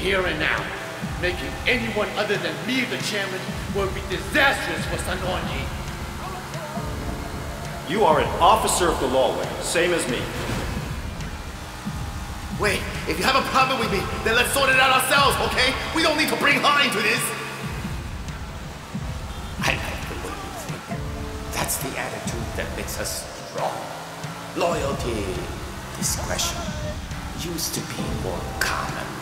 warning you here and now. Making anyone other than me the chairman would be disastrous for Sun On Yee are an officer of the law, Wei, same as me. Wait, if you have a problem with me, then let's sort it out ourselves, okay? We don't need to bring her into this. I like the way you think. That's the attitude that makes us strong. Loyalty, discretion used to be more common.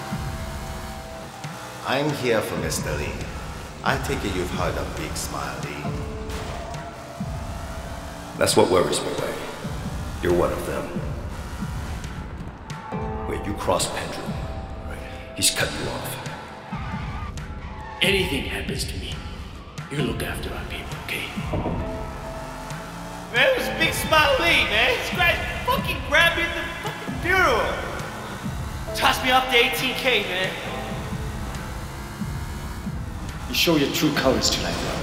I'm here for Mr. Lee. I take it you've heard of Big Smile Lee. That's what worries me, Wei. You're one of them. Wait, you cross Pendrew. He's cut you off. Anything happens to me, you look after our people, okay? Man, it was Big Smile Lee, man. This guy fucking grabbed me at the fucking funeral. Tossed me off the 18K, man. You show your true colors tonight, bro.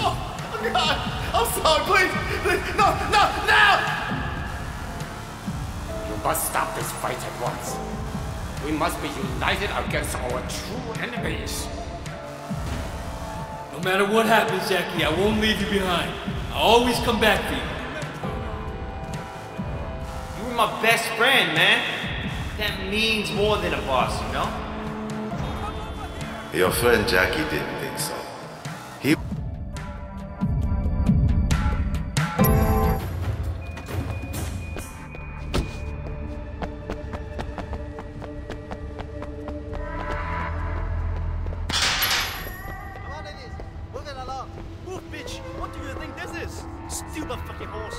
Oh, God! I'm sorry, please! please. No, no, no! You must stop this fight at once. We must be united against our true enemies. No matter what happens, Jackie, I won't leave you behind. I'll always come back for you. You were my best friend, man. That means more than a boss, you know? Your friend Jackie didn't think so. He Come on, ladies. Move it along. Move, bitch. What do you think this is? Stupid fucking horse.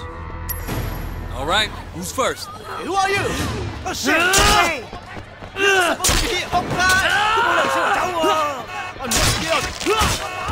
All right, who's first? Hey, who are you? Oh, shit. Hey. 스포츠기 허파! 그만하시오, 장원! 안 맞게요!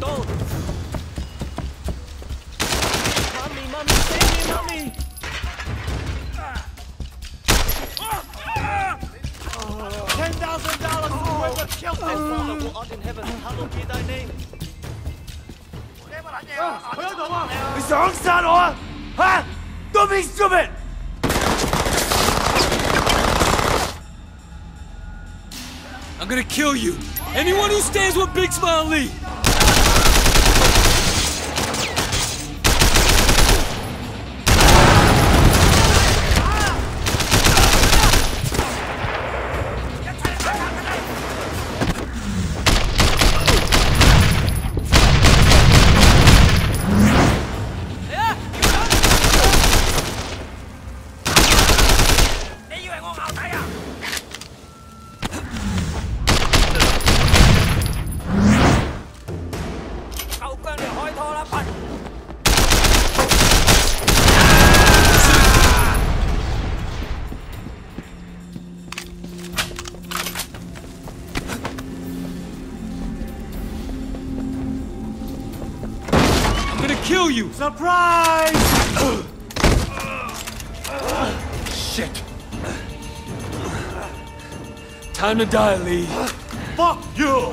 Don't. ¡Mami, mami! ¡Save me, mami! Ten thousand dollars to whoever killed this father who art in heaven, hallowed be thy name. Bist du Angst oder? Ha? Du bist dummel! I'm gonna kill you! Anyone who stands with Big Smile Lee! Kill you. Surprise! Shit! Time to die, Lee. Fuck you!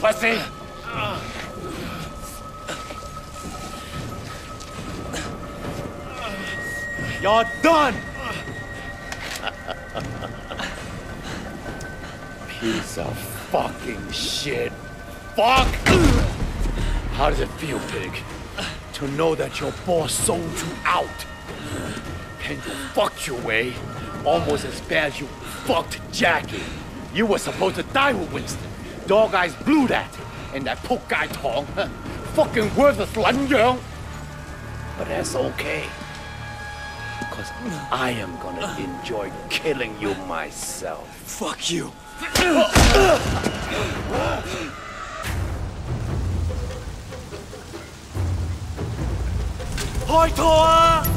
Pussy! You're done! Piece of fucking shit. Fuck! How does it feel, pig? To know that your boss sold you out? And you fucked your way Almost as bad as you fucked Jackie. You were supposed to die with Winston. Dogeyes blew that. And that poke guy Tong. Fucking worthless Lan But that's okay. Because I am gonna enjoy killing you myself. Fuck you. Hoi Toa.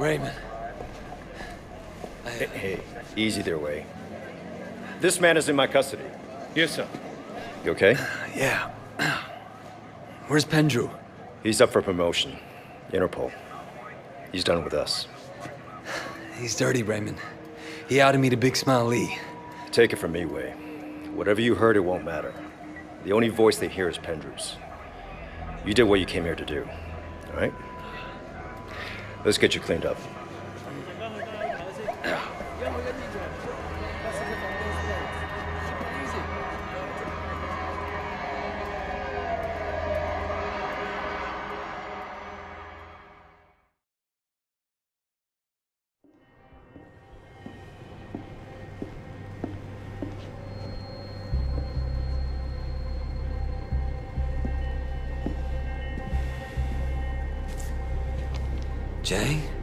Raymond. Hey, hey, easy there, Wei. This man is in my custody. Yes, sir. You okay? Yeah. Where's Pendrew? He's up for promotion. Interpol. He's done with us. He's dirty, Raymond. He outed me to Big Smile Lee. Take it from me, Wei. Whatever you heard, it won't matter. The only voice they hear is Pendrew's. You did what you came here to do, all right? Let's get you cleaned up. Jay?